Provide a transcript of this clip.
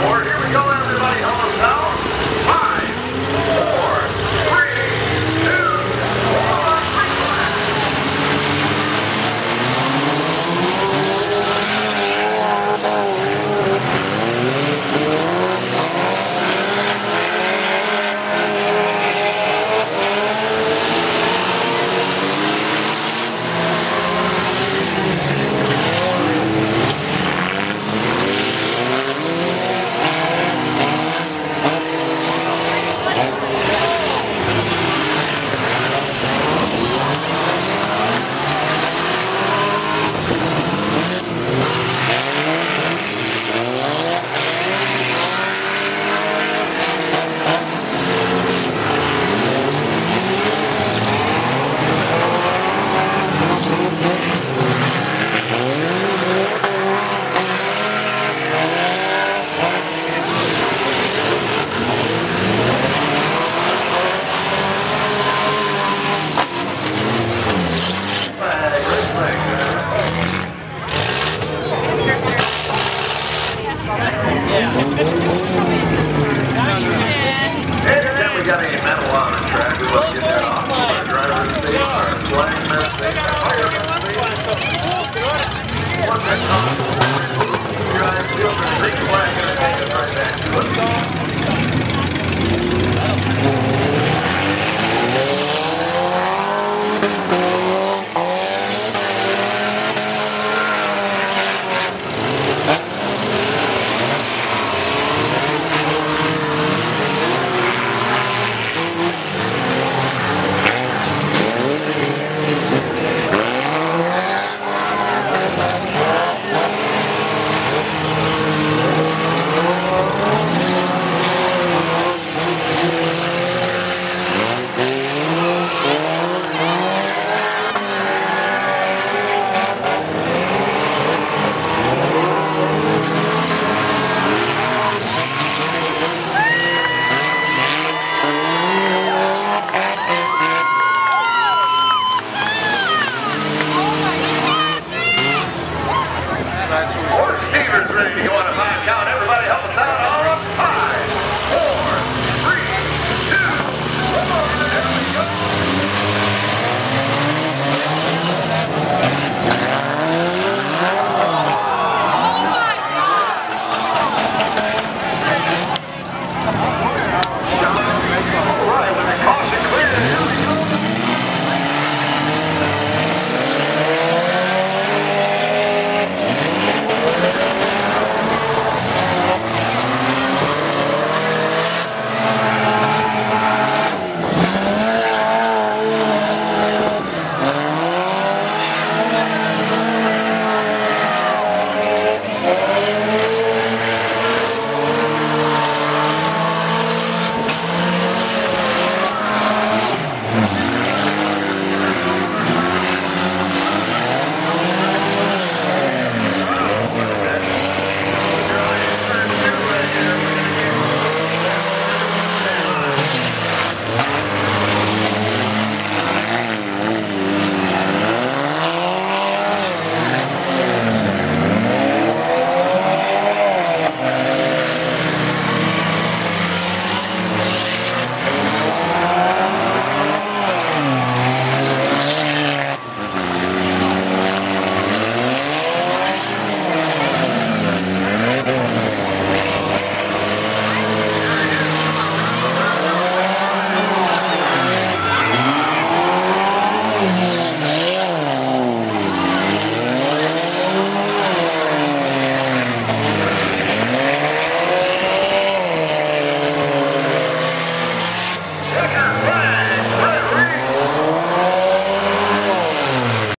four. Got any metal on the track, we want to get that off. Our driver's safe, our flag man's safe, our fireman's safe. Once that Stevens ready to go on a five count. Everybody help us out. on a Five. Yeah.